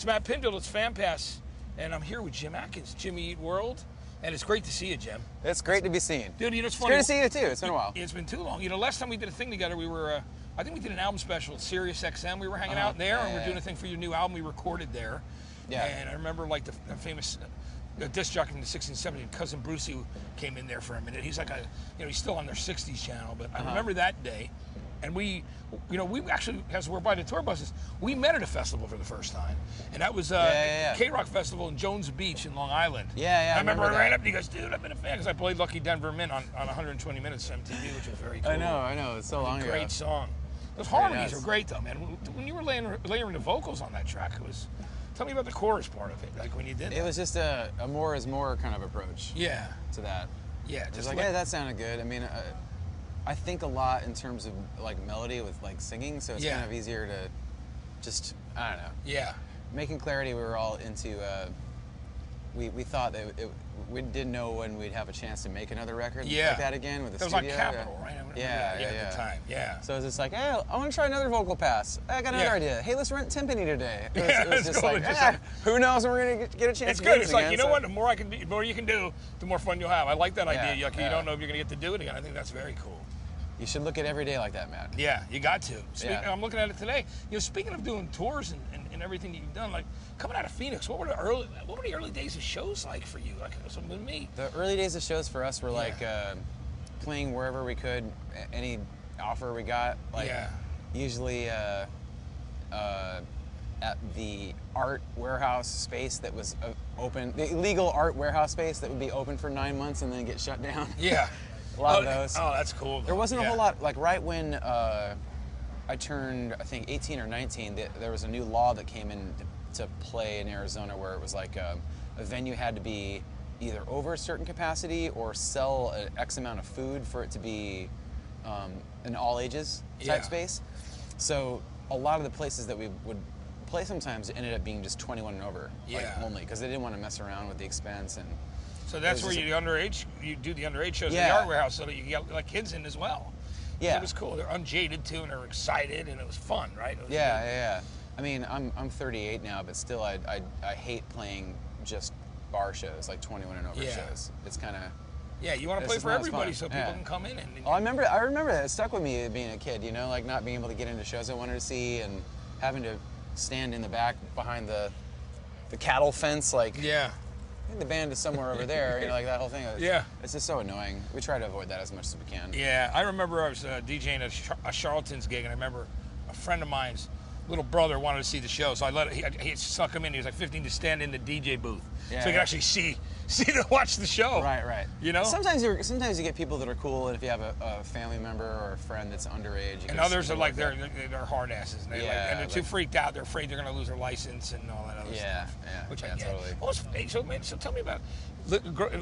It's Matt Pinfield. It's Fan Pass, and I'm here with Jim Adkins, Jimmy Eat World, and it's great to see you, Jim. It's great to be seen. Dude, you know it's It's funny. great to see you too. It's been a while. It's been too long. You know, last time we did a thing together, we were, uh, I think we did an album special at Sirius XM. We were hanging Uh-huh. out there, Yeah, and we yeah, are doing a thing for your new album we recorded there. Yeah. And I remember like the, the famous uh, disc jockey from the 16th, 17th, cousin Brucie came in there for a minute. He's like a, you know, he's still on their 60s channel, but Uh-huh. I remember that day. And we, you know, we actually, as we're by the tour buses, we met at a festival for the first time. And that was uh, Yeah, yeah, yeah. K-Rock Festival in Jones Beach in Long Island. Yeah, yeah, I I remember I ran up and he goes, dude, I've been a fan because I played Lucky Denver Mint on, on 120 Minutes MTV, which was very cool. I know, I know. It's so long ago. Great song. Those harmonies are great though, man. When- you were layering, layering the vocals on that track, it was. Tell me about the chorus part of it, like when you did It that. was just a, a more is more kind of approach Yeah, to that. yeah. Just like, like, hey, that sounded good. I mean, uh, I think a lot in terms of like melody with like singing, so it's Yeah. kind of easier to just I don't know. yeah, Making clarity, we were all into. Uh, we, we thought that it, we didn't know when we'd have a chance to make another record Yeah. like that again with the that was studio. like Capitol, right? I Yeah, that, yeah, At yeah. the time, yeah. So it was just like, hey, I want to try another vocal pass. I got another Yeah. idea. Hey, let's rent timpani today. It was, Yeah, it was it's just cool. like, Just "Ah, like- who knows when we're gonna get, get a chance It's to good. It's like again, you know so- what? The more I can, do, the more you can do, the more fun you'll have. I like that Yeah, idea. Like, you don't know if you're gonna get to do it again. I think that's very cool. You should look at every day like that, man. Yeah, you got to. Speak, Yeah. I'm looking at it today. You know, speaking of doing tours and, and, and everything that you've done, like coming out of Phoenix, what were the early what were the early days of shows like for you? Like so with me. The early days of shows for us were like uh, playing wherever we could, any offer we got. Like Yeah. usually uh, uh, at the art warehouse space that was uh, open, the illegal art warehouse space that would be open for nine months and then get shut down. Yeah. a lot oh, of those. Oh, that's cool. There wasn't a whole lot, like right when uh, I turned, I think 18 or 19, th- there was a new law that came in to play in Arizona where it was like um, a venue had to be either over a certain capacity or sell an X amount of food for it to be um, an all ages type Yeah. space. So a lot of the places that we would play sometimes ended up being just 21 and over like, only because they didn't want to mess around with the expense and So that's where you the underage you do the underage shows in the Yeah. art warehouse so that you get like kids in as well. Yeah. It was cool. They're unjaded too and they're excited and it was fun, right? Was Yeah, yeah, yeah. I mean, I'm I'm 38 now, but still, I I, I hate playing just bar shows, like 21 and over Yeah. shows. It's kind of. Yeah, you want to play for everybody so people Yeah. can come in and, and Oh, I remember. I remember that. It stuck with me being a kid. You know, like not being able to get into shows I wanted to see and having to stand in the back behind the the cattle fence, like Yeah. The band is somewhere over there. You know, like that whole thing. It's, Yeah. It's just so annoying. We try to avoid that as much as we can. Yeah, I remember I was uh, DJing at Char- a Charlton's gig, and I remember a friend of mine's little brother wanted to see the show, so I let he, he snuck him in. He was like 15 to stand in the DJ booth, Yeah, so he could yeah. actually see see to watch the show. Right, right. You know? sometimes you sometimes you get people that are cool, and if you have a, a family member or a friend that's underage, you And others are like they're they're, they're hard asses, and, they like, Yeah, and they're too like- freaked out. They're afraid they're going to lose their license and all that other Yeah, stuff. yeah, which I yeah, get. totally. What was hey, so man? So tell me about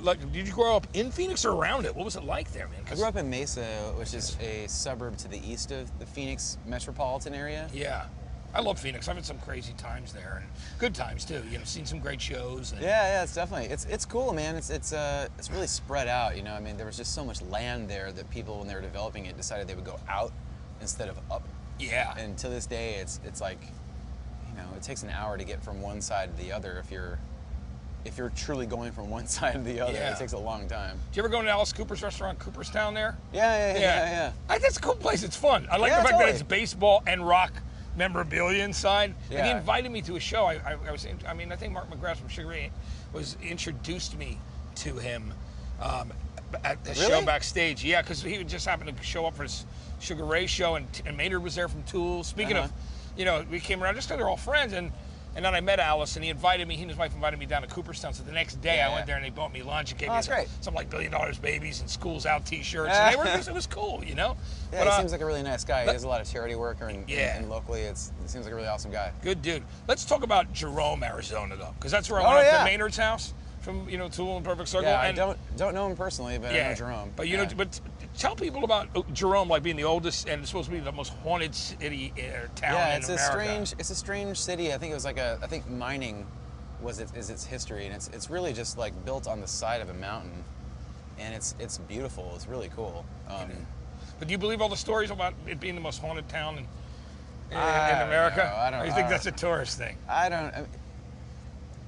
like, did you grow up in Phoenix or around it? What was it like there, man? I grew up in Mesa, which is a suburb to the east of the Phoenix metropolitan area. Yeah. I love Phoenix. I've had some crazy times there and good times too. You know, seen some great shows. And, Yeah, yeah, it's definitely it's it's cool, man. It's it's uh it's really spread out. You know, I mean, there was just so much land there that people, when they were developing it, decided they would go out instead of up. Yeah. And to this day, it's it's like, you know, it takes an hour to get from one side to the other if you're if you're truly going from one side to the other. Yeah. It takes a long time. Did you ever go to Alice Cooper's restaurant, Cooperstown there? Yeah, yeah, yeah, yeah. yeah. I, that's a cool place. It's fun. I like the fact that it's baseball and rock memorabilia inside. And he invited me to a show. I, I, I was, I mean, I think Mark McGrath from Sugar Ray was introduced me to him um, at the show backstage. Yeah, because he just happened to show up for his Sugar Ray show, and, and Maynard was there from Tool. Speaking of, Uh-huh. you know, we came around just because they're all friends, and and then I met Alice, and he invited me. He and his wife invited me down to Cooperstown. So the next day, Yeah, I went there, and they bought me lunch and gave Oh, me some, some like billion dollars babies and schools out T-shirts. and they were, it was cool, you know. Yeah, But, he uh, seems like a really nice guy. He does a lot of charity work, and, Yeah. and locally, it's he seems like a really awesome guy. Good dude. Let's talk about Jerome, Arizona, though, because that's where I Oh, went up to Maynard's house from you know Tool and Perfect Circle. Yeah, I and, don't don't know him personally, but I know Jerome. But you Yeah. know, but tell people about uh, Jerome, like being the oldest and it's supposed to be the most haunted city or town yeah, in it's America. a strange it's a strange city. I think it was like a I think mining was it is its history, and it's it's really just like built on the side of a mountain, and it's it's beautiful. It's really cool. Um, But do you believe all the stories about it being the most haunted town in, in, I in don't America? know. I don't- Or you think uh, that's a tourist thing? I don't. I mean,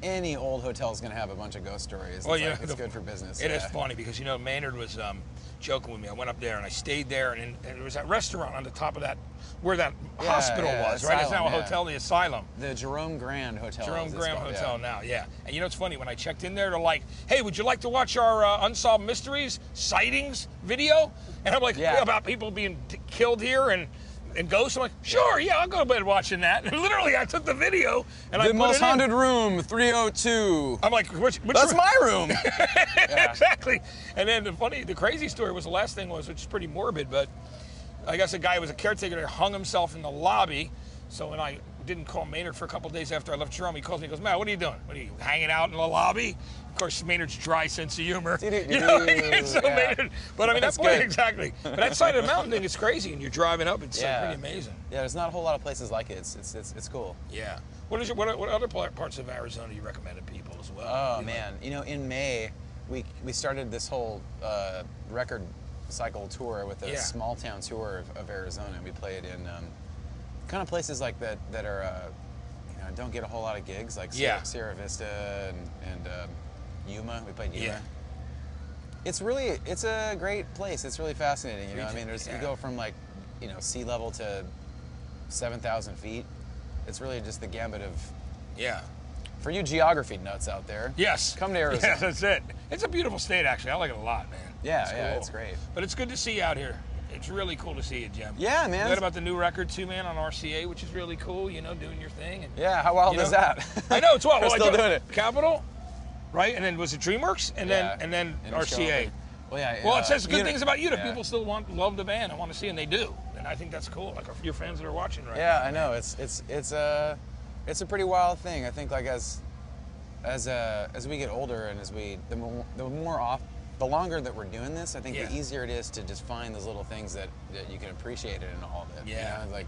any old hotel is going to have a bunch of ghost stories. Well, it's, yeah, like, it's the- good for business. It is yeah. funny because you know Maynard was um, joking with me. I went up there and I stayed there, and, and there was that restaurant on the top of that where that Yeah, hospital yeah, was. Right, it's now a hotel, the asylum. The Jerome Grand Hotel. Jerome Grand called, Hotel now, yeah. And you know what's funny? When I checked in there, they're like, "Hey, would you like to watch our uh, unsolved mysteries sightings video?" And I'm like, Yeah. "Yeah, about people being t- killed here and and ghosts." I'm like, "Sure, yeah, I'll go to bed watching that." And literally, I took the video and I The put most it in. haunted room, 302. I'm like, which, which That's room?" my room. Yeah. exactly. And then the funny, the crazy story was the last thing was, which is pretty morbid, but I guess a guy was a caretaker there hung himself in the lobby. So when I didn't call Maynard for a couple days after I left Jerome, he calls me. He goes, "Matt, what are you doing? What are you hanging out in the lobby?" Of course, Maynard's dry sense of humor. You know, what I mean? so yeah. Maynard. But I mean, That's that's good. exactly. But that side of the mountain thing is crazy, and you're driving up. It's Yeah. pretty amazing. Yeah, there's not a whole lot of places like it. It's it's it's, it's cool. Yeah. What is your, what, what other parts of Arizona do you recommend to people as well? Oh You man, you know, in May, we we started this whole uh, record cycle tour with a Yeah. small town tour of, of Arizona. We played in um, kind of places like that that are uh, you know don't get a whole lot of gigs, like Sierra, Yeah. Sierra Vista and, and um, Yuma. We played Yuma. Yeah. It's really it's a great place. It's really fascinating. You know, I mean, there's yeah. you go from like you know sea level to seven thousand feet. It's really just the gambit of Yeah. for you geography nuts out there. Yes. Come to Arizona. Yes, that's it. It's a beautiful state, actually. I like it a lot, man. Yeah, It's yeah, cool. it's great. But it's good to see you out here. It's really cool to see you, Jim. Yeah, man. Read about the new record too, man, on RCA, which is really cool. You know, doing your thing. And, Yeah, how wild you know, is that? I know it's wild. We're Well, still do- doing it. Capitol, right? And then was it DreamWorks? And Yeah. then and then And RCA. Well, yeah. Well, uh, it says good you know- things about you that yeah. people still want love the band and want to see, and they do. And I think that's cool. Like your fans that are watching right Yeah, now. I know. It's it's it's a it's a pretty wild thing. I think like as as uh, as we get older and as we the more, the more off the longer that we're doing this, I think Yeah. the easier it is to just find those little things that, that you can appreciate it in all of it. you Yeah. know? Like,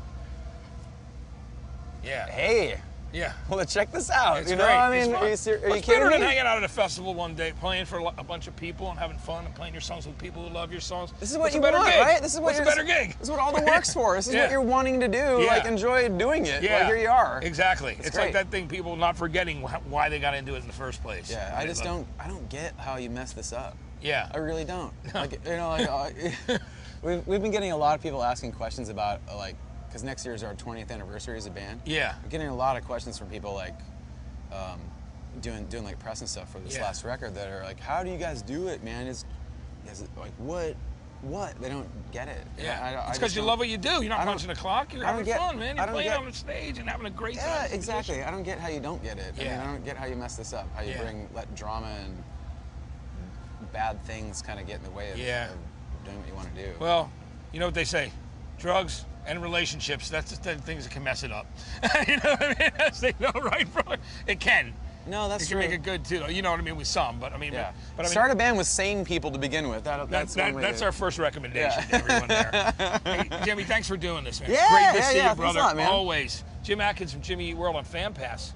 Yeah. hey, Yeah. well, let's check this out. It's you know, great. I It's mean, are you, ser- are you What's better kidding than me? hanging out at a festival one day, playing for a bunch of people and having fun and playing your songs with people who love your songs? This is What's what a you better want, gig? right? This is what What's better gig? This is what all the work's for. This is Yeah. what you're wanting to do. Yeah. Like enjoy doing it. Yeah. Like here you are. Exactly. It's, like great. that thing people not forgetting why they got into it in the first place. Yeah, I just don't. I don't get how you mess this up. Yeah. I really don't. Like you know, like, uh, we've we've been getting a lot of people asking questions about uh, like because next year is our 20th anniversary as a band. Yeah. We're getting a lot of questions from people like um, doing doing like press and stuff for this Yeah. last record that are like, how do you guys do it, man? Is is it like what? What? They don't get it. Yeah. I, I, I it's because you love what you do. You're not punching the clock. You're having get- fun, man. You're playing get- on the stage and having a great Yeah, time. Yeah, exactly. I don't get how you don't get it. I mean, Yeah. I don't get how you mess this up. How you Yeah. bring let drama and bad things kind of get in the way of, Yeah. of doing what you want to do. Well, you know what they say drugs and relationships, that's the things that can mess it up. you know what I mean? As they know right from it can. no, that's It can true. make it good too. You know what I mean with some, but I mean, yeah. but, I mean, Start a band with sane people to begin with. That, That, that's that, that's to- our first recommendation to everyone there. hey, Jimmy, thanks for doing this, man. Yeah, It's great to yeah, see yeah, you, brother. man. Always. Jim Adkins from Jimmy Eat World on Fan Pass.